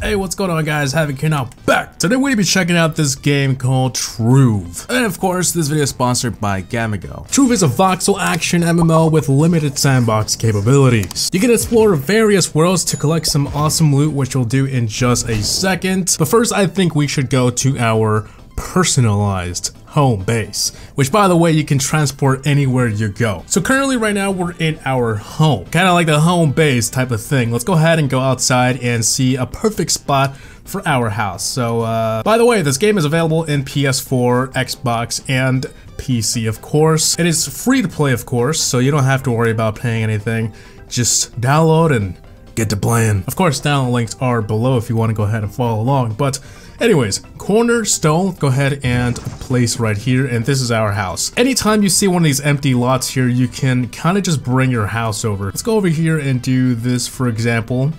Hey, what's going on guys? Havoc here now back. Today we're to be checking out this game called Trove. And of course, this video is sponsored by Gamigo. Trove is a voxel action MMO with limited sandbox capabilities. You can explore various worlds to collect some awesome loot, which we'll do in just a second. But first, I think we should go to our personalized home base, which by the way, you can transport anywhere you go. So currently right now we're in our home, kind of like the home base type of thing. Let's go ahead and go outside and see a perfect spot for our house. So uh, by the way, this game is available in PS4, Xbox, and PC of course. It is free to play of course, so you don't have to worry about paying anything. Just download and get to playing. Of course, download links are below if you want to go ahead and follow along, but Anyways, corner cornerstone, go ahead and place right here, and this is our house. Anytime you see one of these empty lots here, you can kind of just bring your house over. Let's go over here and do this, for example,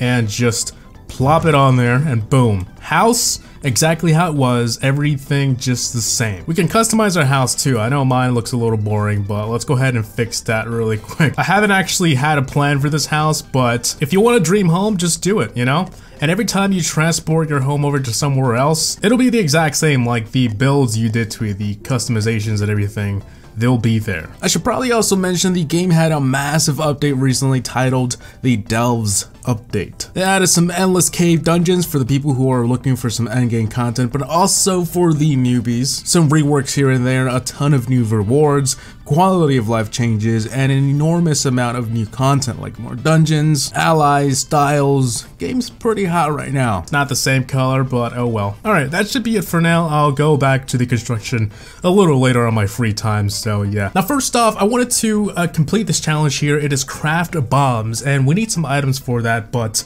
and just plop it on there, and boom. House exactly how it was, everything just the same. We can customize our house too. I know mine looks a little boring, but let's go ahead and fix that really quick. I haven't actually had a plan for this house, but if you want a dream home, just do it, you know? And every time you transport your home over to somewhere else, it'll be the exact same like the builds you did to it, the customizations and everything they'll be there. I should probably also mention the game had a massive update recently titled the Delves update. They added some endless cave dungeons for the people who are looking for some endgame content, but also for the newbies. Some reworks here and there, a ton of new rewards, quality of life changes, and an enormous amount of new content like more dungeons, allies, styles. Game's pretty hot right now. It's not the same color, but oh well. Alright, that should be it for now. I'll go back to the construction a little later on my free time, so yeah. Now first off, I wanted to uh, complete this challenge here. It is craft bombs, and we need some items for that that, but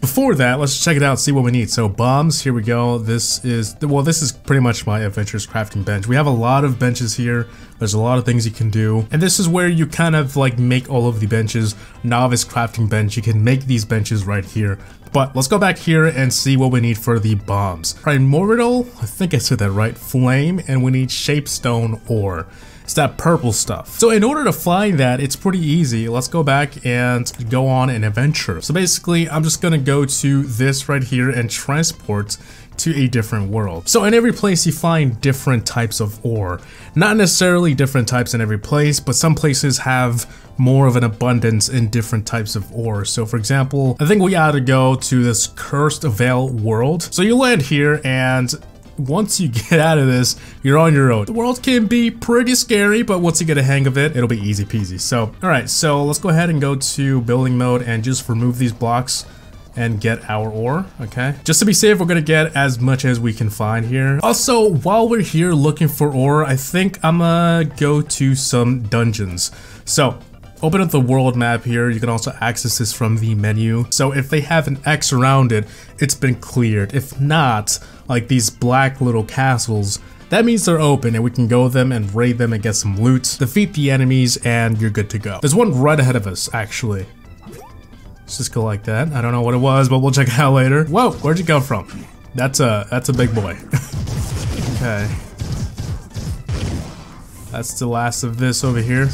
before that, let's check it out, see what we need. So bombs, here we go. This is, well, this is pretty much my adventurous crafting bench. We have a lot of benches here. There's a lot of things you can do. And this is where you kind of like make all of the benches. Novice crafting bench, you can make these benches right here. But let's go back here and see what we need for the bombs. Primordial, I think I said that right, flame, and we need shapestone ore. It's that purple stuff. So in order to find that, it's pretty easy. Let's go back and go on an adventure. So basically, I'm just gonna go to this right here and transport to a different world. So in every place you find different types of ore. Not necessarily different types in every place, but some places have more of an abundance in different types of ore. So for example, I think we ought to go to this Cursed Vale world. So you land here and once you get out of this, you're on your own. The world can be pretty scary, but once you get a hang of it, it'll be easy peasy. So, all right, so let's go ahead and go to building mode and just remove these blocks and get our ore, okay? Just to be safe, we're gonna get as much as we can find here. Also, while we're here looking for ore, I think I'm gonna go to some dungeons. So, open up the world map here. You can also access this from the menu. So if they have an X around it, it's been cleared. If not, like these black little castles, that means they're open and we can go them and raid them and get some loot, defeat the enemies, and you're good to go. There's one right ahead of us, actually. Let's just go like that. I don't know what it was, but we'll check it out later. Whoa, where'd you come from? That's a, that's a big boy. okay. That's the last of this over here.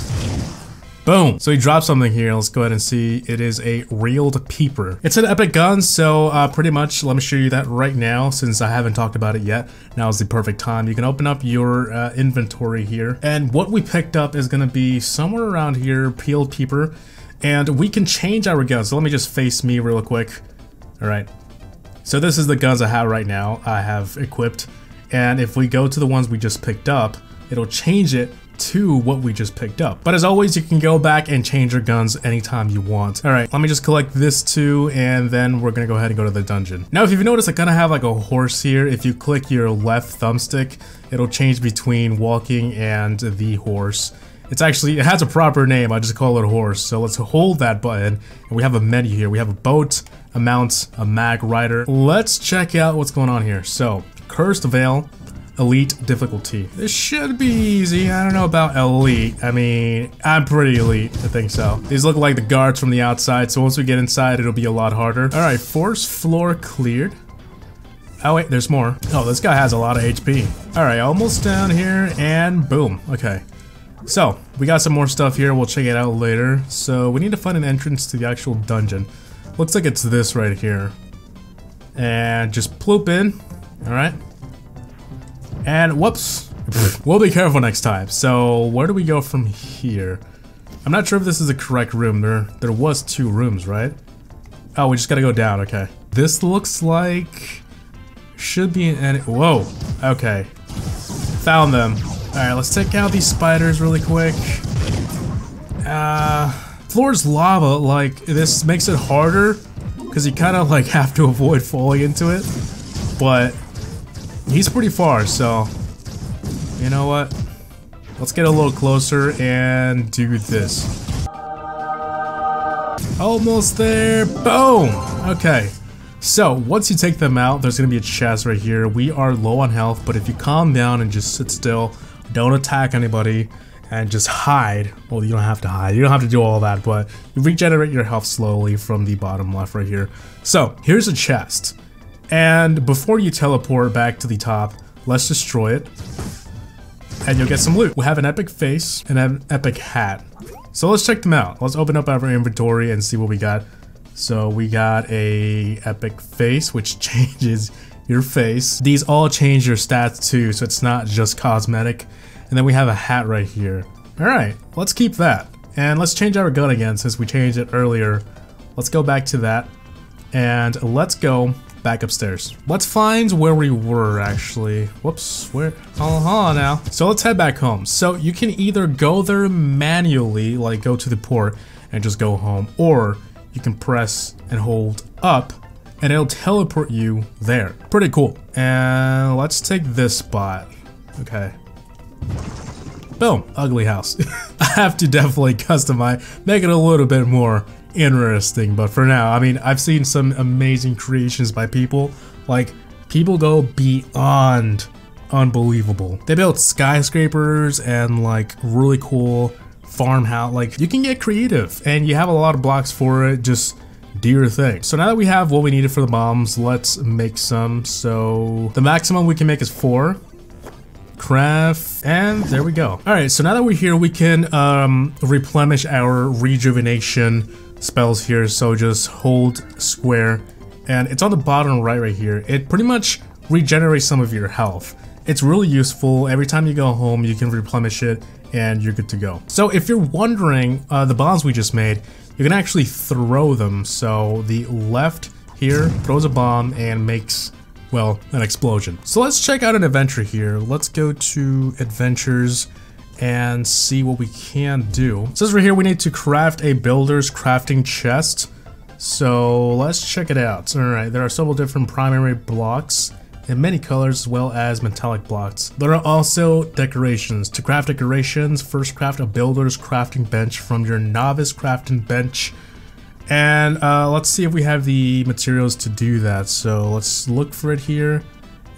Boom. So he dropped something here. Let's go ahead and see. It is a reeled peeper. It's an epic gun, so uh, pretty much let me show you that right now since I haven't talked about it yet. Now is the perfect time. You can open up your uh, inventory here. And what we picked up is going to be somewhere around here, peeled peeper. And we can change our guns. So let me just face me real quick. All right. So this is the guns I have right now. I have equipped. And if we go to the ones we just picked up, it'll change it to what we just picked up. But as always, you can go back and change your guns anytime you want. All right, let me just collect this too, and then we're gonna go ahead and go to the dungeon. Now, if you've noticed, I kind of have like a horse here. If you click your left thumbstick, it'll change between walking and the horse. It's actually, it has a proper name, I just call it horse. So let's hold that button, and we have a menu here. We have a boat, a mount, a mag rider. Let's check out what's going on here. So, Cursed Vale, elite difficulty. This should be easy. I don't know about elite. I mean, I'm pretty elite. I think so. These look like the guards from the outside, so once we get inside, it'll be a lot harder. All right, force floor cleared. Oh wait, there's more. Oh, this guy has a lot of HP. All right, almost down here, and boom. Okay. So, we got some more stuff here, we'll check it out later. So, we need to find an entrance to the actual dungeon. Looks like it's this right here. And just ploop in, alright? And whoops, we'll be careful next time. So, where do we go from here? I'm not sure if this is the correct room. There, there was two rooms, right? Oh, we just gotta go down, okay. This looks like... Should be an... Whoa, okay. Found them. Alright, let's take out these spiders really quick. Uh, floor's lava, like, this makes it harder because you kind of like have to avoid falling into it. But he's pretty far, so you know what? Let's get a little closer and do this. Almost there. Boom! Okay. So, once you take them out, there's to be a chest right here. We are low on health, but if you calm down and just sit still, don't attack anybody, and just hide. Well, you don't have to hide. You don't have to do all that, but you regenerate your health slowly from the bottom left right here. So, here's a chest. And before you teleport back to the top, let's destroy it. And you'll get some loot. We have an epic face and an epic hat. So let's check them out. Let's open up our inventory and see what we got. So we got a epic face, which changes your face. These all change your stats too, so it's not just cosmetic. And then we have a hat right here. All right, let's keep that. And let's change our gun again since we changed it earlier. Let's go back to that. And let's go back upstairs. Let's find where we were actually. Whoops, where? Hold on now. So let's head back home. So you can either go there manually, like go to the port and just go home, or you can press and hold up and it'll teleport you there. Pretty cool. And let's take this spot. Okay. Boom, ugly house. I have to definitely customize, make it a little bit more interesting, but for now, I mean, I've seen some amazing creations by people. Like, people go beyond unbelievable. They built skyscrapers and like really cool farmhouse. Like, you can get creative and you have a lot of blocks for it. Just do your thing. So now that we have what we needed for the bombs, let's make some. So the maximum we can make is four. Craft, and there we go. All right, so now that we're here, we can um, replenish our rejuvenation spells here. So just hold square, and it's on the bottom right right here. It pretty much regenerates some of your health. It's really useful. Every time you go home, you can replenish it and you're good to go. So if you're wondering, uh, the bombs we just made, you can actually throw them. So the left here throws a bomb and makes, well, an explosion. So let's check out an adventure here. Let's go to adventures and see what we can do. It says right here we need to craft a builder's crafting chest. So let's check it out. Alright, there are several different primary blocks in many colors as well as metallic blocks. There are also decorations. To craft decorations, first craft a builder's crafting bench from your novice crafting bench. And uh, let's see if we have the materials to do that. So let's look for it here.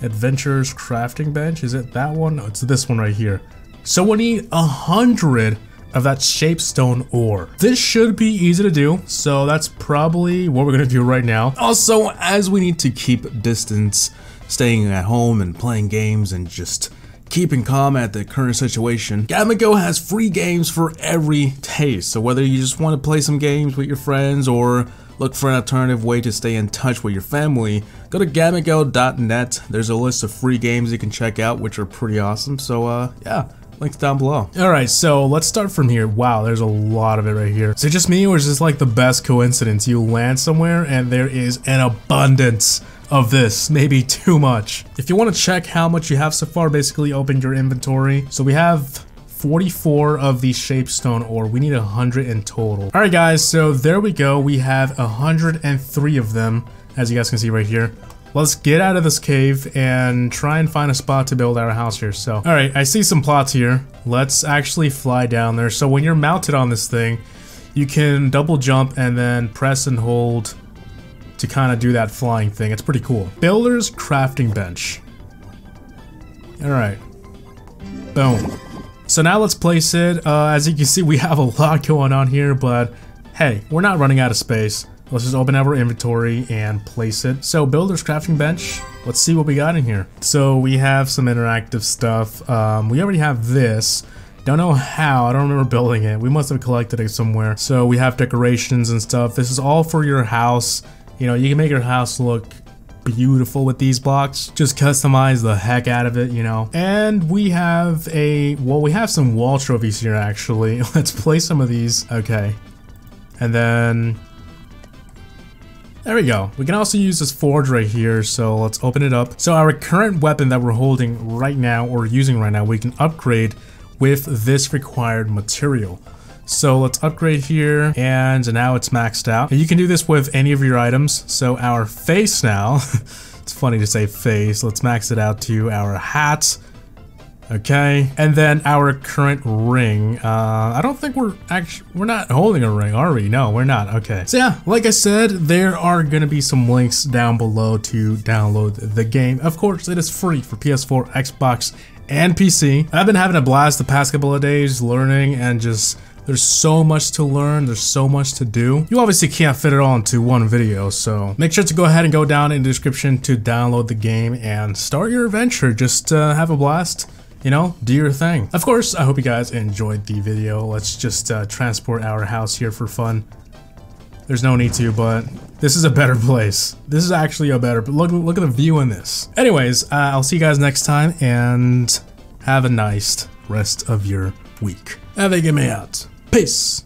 Adventurer's crafting bench. Is it that one? No, it's this one right here. So we need a hundred of that shapestone ore. This should be easy to do, so that's probably what we're gonna do right now. Also, as we need to keep distance staying at home and playing games and just keeping calm at the current situation, Gamigo has free games for every taste. So whether you just want to play some games with your friends or look for an alternative way to stay in touch with your family, go to gamigo.net. There's a list of free games you can check out, which are pretty awesome. So uh, yeah, links down below. Alright, so let's start from here. Wow, there's a lot of it right here. Is it just me or is this like the best coincidence? You land somewhere and there is an abundance of this, maybe too much. If you want to check how much you have so far, basically open your inventory. So we have 44 of these shapestone ore. We need 100 in total. All right, guys, so there we go. We have 103 of them, as you guys can see right here. Let's get out of this cave and try and find a spot to build our house here. So, all right, I see some plots here. Let's actually fly down there. So when you're mounted on this thing, you can double jump and then press and hold to kind of do that flying thing. It's pretty cool. Builder's crafting bench. Alright. Boom. So now let's place it. Uh, as you can see, we have a lot going on here, but hey, we're not running out of space. Let's just open up our inventory and place it. So builder's crafting bench, let's see what we got in here. So we have some interactive stuff. Um, we already have this. Don't know how, I don't remember building it. We must have collected it somewhere. So we have decorations and stuff. This is all for your house. You know, you can make your house look beautiful with these blocks. Just customize the heck out of it, you know. And we have a, well, we have some wall trophies here actually. Let's play some of these. Okay. And then, there we go. We can also use this forge right here, so let's open it up. So our current weapon that we're holding right now, or using right now, we can upgrade with this required material. So let's upgrade here and now it's maxed out. And you can do this with any of your items. So our face now, it's funny to say face, let's max it out to our hat. Okay, and then our current ring. Uh, I don't think we're actually, we're not holding a ring, are we? No, we're not. Okay. So yeah, like I said, there are gonna be some links down below to download the game. Of course, it is free for PS4, Xbox, and PC. I've been having a blast the past couple of days learning and just there's so much to learn, there's so much to do. You obviously can't fit it all into one video, so make sure to go ahead and go down in the description to download the game and start your adventure. Just uh, have a blast you know, do your thing. Of course, I hope you guys enjoyed the video. Let's just uh, transport our house here for fun. There's no need to, but this is a better place. This is actually a better, look, look at the view in this. Anyways, uh, I'll see you guys next time and have a nice rest of your week. Have a good me out. Peace.